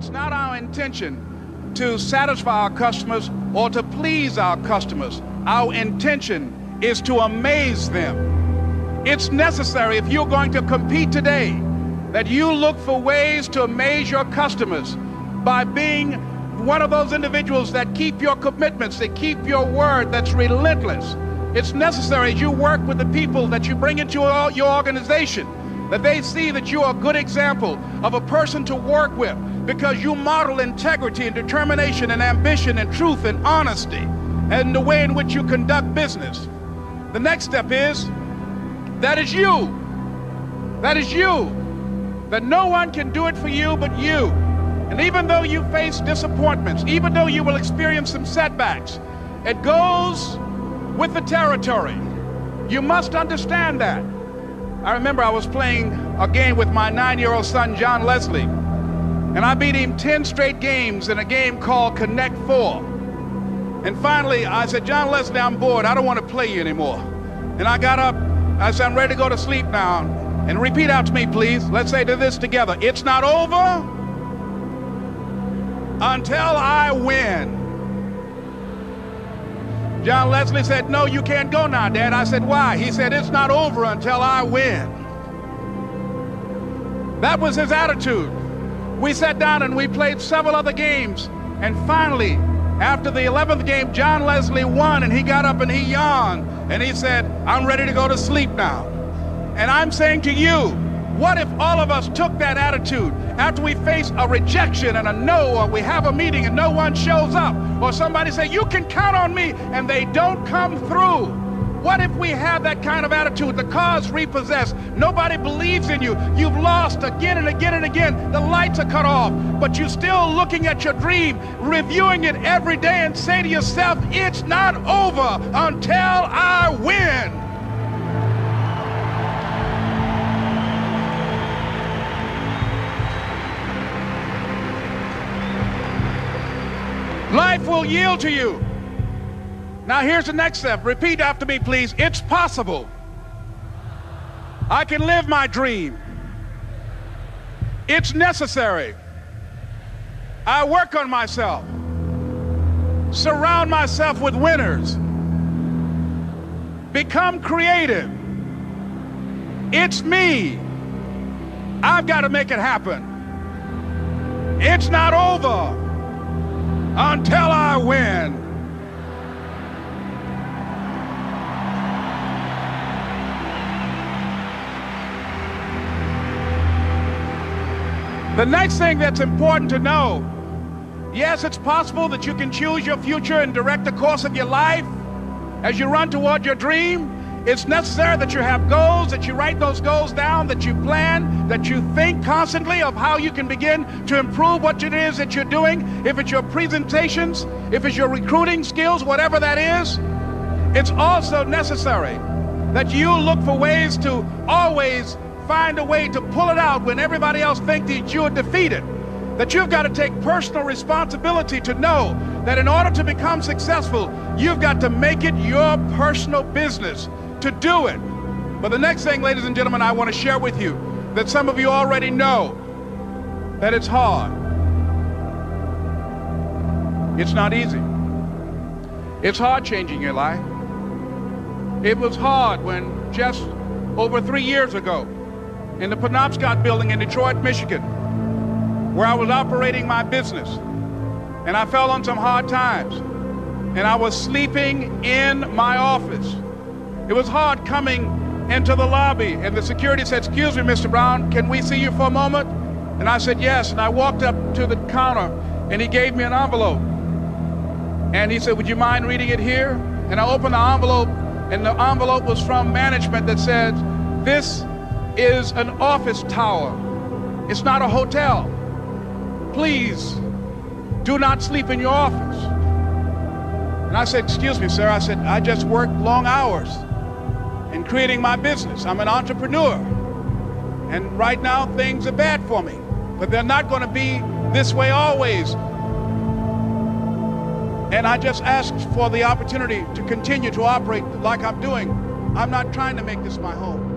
it's not our intention to satisfy our customers or to please our customers. Our intention is to amaze them. It's necessary if you're going to compete today that you look for ways to amaze your customers by being one of those individuals that keep your commitments, that keep your word, that's relentless. It's necessary as you work with the people that you bring into your organization that they see that you are a good example of a person to work with because you model integrity and determination and ambition and truth and honesty and the way in which you conduct business. The next step is that is you. That is you. That no one can do it for you but you. And even though you face disappointments, even though you will experience some setbacks, it goes with the territory. You must understand that. I remember I was playing a game with my nine-year-old son, John Leslie, and I beat him 10 straight games in a game called Connect Four. And finally, I said, John Leslie, I'm bored. I don't want to play you anymore. And I got up. I said, I'm ready to go to sleep now. And repeat out to me, please. Let's say to this together. It's not over until I win. John Leslie said, No, you can't go now, Dad. I said, Why? He said, It's not over until I win. That was his attitude. We sat down and we played several other games. And finally, after the 11th game, John Leslie won and he got up and he yawned and he said, I'm ready to go to sleep now. And I'm saying to you, what if all of us took that attitude after we face a rejection and a no, or we have a meeting and no one shows up, or somebody say, you can count on me, and they don't come through? What if we have that kind of attitude? The car's repossessed. Nobody believes in you. You've lost again and again and again. The lights are cut off, but you're still looking at your dream, reviewing it every day, and say to yourself, it's not over until I win. Life will yield to you. Now, here's the next step. Repeat after me, please. It's possible. I can live my dream. It's necessary. I work on myself. Surround myself with winners. Become creative. It's me. I've got to make it happen. It's not over until I win. The next thing that's important to know yes, it's possible that you can choose your future and direct the course of your life as you run toward your dream. It's necessary that you have goals, that you write those goals down, that you plan, that you think constantly of how you can begin to improve what it is that you're doing. If it's your presentations, if it's your recruiting skills, whatever that is, it's also necessary that you look for ways to always find a way to pull it out when everybody else thinks that you're defeated. That you've got to take personal responsibility to know that in order to become successful, you've got to make it your personal business to do it. But the next thing, ladies and gentlemen, I want to share with you that some of you already know that it's hard. It's not easy. It's hard changing your life. It was hard when just over three years ago in the Penobscot building in Detroit, Michigan, where I was operating my business, and I fell on some hard times, and I was sleeping in my office. It was hard coming into the lobby, and the security said, Excuse me, Mr. Brown, can we see you for a moment? And I said, Yes. And I walked up to the counter, and he gave me an envelope. And he said, Would you mind reading it here? And I opened the envelope, and the envelope was from management that said, This is an office tower. It's not a hotel. Please do not sleep in your office. And I said, Excuse me, sir. I said, I just work long hours in creating my business. I'm an entrepreneur. And right now, things are bad for me. But they're not going to be this way always. And I just ask for the opportunity to continue to operate like I'm doing. I'm not trying to make this my home.